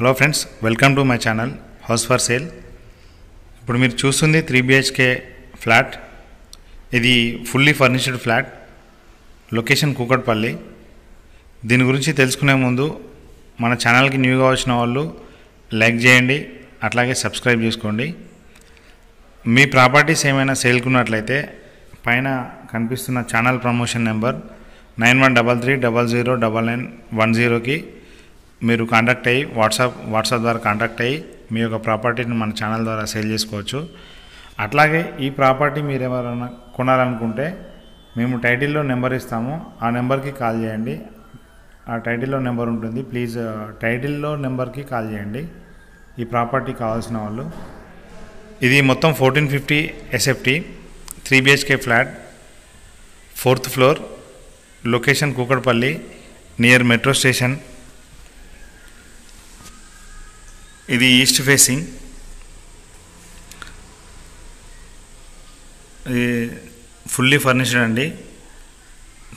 Hello friends welcome to my channel house for sale ఇప్పుడు మీరు చూస్తుంది త్రీ బిహెచ్కే ఫ్లాట్ ఇది fully furnished flat location Kukatpally. దీని గురించి తెలుసుకునే ముందు మన ఛానల్కి న్యూగా వచ్చిన వాళ్ళు లైక్ చేయండి అట్లాగే సబ్స్క్రైబ్ చేసుకోండి. మీ ప్రాపర్టీస్ ఏమైనా సేల్కున్నట్లయితే పైన కనిపిస్తున్న channel promotion number nine one double three double zero double nine one జీరోకి మీరు కాంటాక్ట్ అయ్యి వాట్సాప్ వాట్సాప్ ద్వారా కాంటాక్ట్ అయ్యి మీ యొక్క ప్రాపర్టీని మన ఛానల్ ద్వారా సేల్ చేసుకోవచ్చు. అట్లాగే ఈ ప్రాపర్టీ మీరు ఎవరైనా కొనాలనుకుంటే మేము టైటిల్లో నెంబర్ ఇస్తాము. ఆ నెంబర్కి కాల్ చేయండి. ఆ టైటిల్లో నెంబర్ ఉంటుంది. ప్లీజ్ టైటిల్లో నెంబర్కి కాల్ చేయండి. ఈ ప్రాపర్టీ కావాల్సిన వాళ్ళు. ఇది మొత్తం fourteen fifty SFT three BHK flat fourth floor location Kukatpally near metro station ఇది ఈస్ట్ ఫేసింగ్. ఇది ఫుల్లీ ఫర్నిష్డ్ అండి.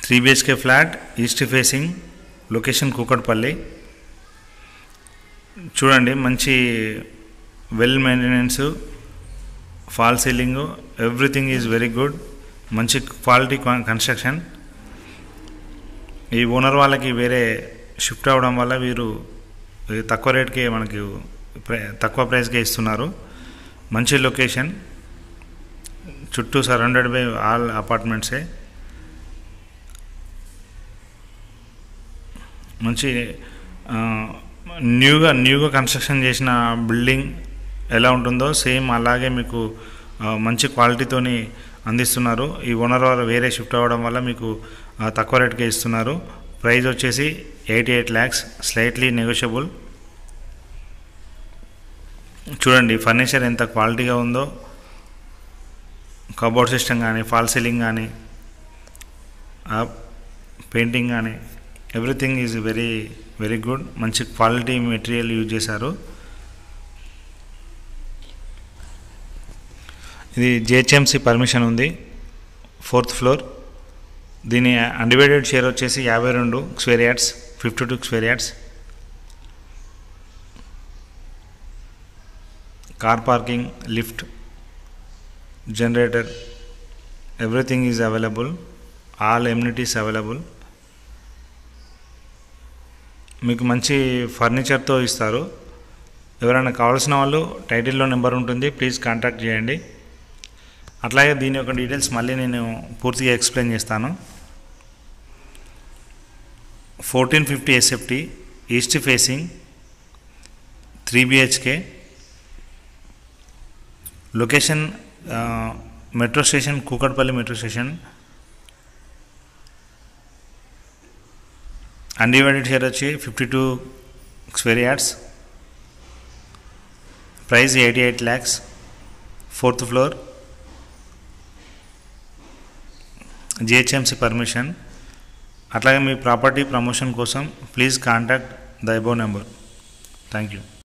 Three BHK flat east facing location Kukatpally. చూడండి మంచి well maintenance fall ceiling everything is very good. మంచి quality construction. ఈ owner వాళ్ళకి వేరే shift అవ్వడం వల్ల వీరు తక్కువ రేట్కి మనకి తక్కువ ప్రైస్కే ఇస్తున్నారు. మంచి లొకేషన్. చుట్టూ సరౌండెడ్ బై ఆల్ అపార్ట్మెంట్సే. మంచి న్యూగా న్యూగా కన్స్ట్రక్షన్ చేసిన బిల్డింగ్ ఎలా ఉంటుందో సేమ్ అలాగే మీకు మంచి క్వాలిటీతోని అందిస్తున్నారు. ఈ ఓనర్ వారు వేరే షిఫ్ట్ అవ్వడం వల్ల మీకు తక్కువ రేట్కే ఇస్తున్నారు. ప్రైస్ వచ్చేసి eighty eight lakhs. Slightly negotiable. చూడండి ఫర్నిచర్ ఎంత క్వాలిటీగా ఉందో కబోర్డ్ సిస్టమ్ కానీ ఫాల్ సీలింగ్ కానీ పెయింటింగ్ కానీ everything is very very good మంచి క్వాలిటీ మెటీరియల్ యూజ్ చేశారు. ఇది జిహెచ్ఎంసి పర్మిషన్ ఉంది ఫోర్త్ ఫ్లోర్ దీని అన్డివైడెడ్ షేర్ వచ్చేసి యాభై రెండు square yards fifty two square yards car parking lift generator everything is available all amenities available మీకు మంచి ఫర్నిచర్తో ఇస్తారు. ఎవరైనా కావాల్సిన వాళ్ళు టైటిల్లో నెంబర్ ఉంటుంది. ప్లీజ్ కాంటాక్ట్ చేయండి. అట్లాగే దీని యొక్క డీటెయిల్స్ మళ్ళీ నేను పూర్తిగా ఎక్స్ప్లెయిన్ చేస్తాను. Fourteen fifty SFT east facing three BHK location metro station Kukatpally metro station. Undivided share వచ్చి fifty two square yards price eighty eight lakhs fourth floor GHMC permission అట్లాగే మీ ప్రాపర్టీ ప్రమోషన్ కోసం please contact the above number thank you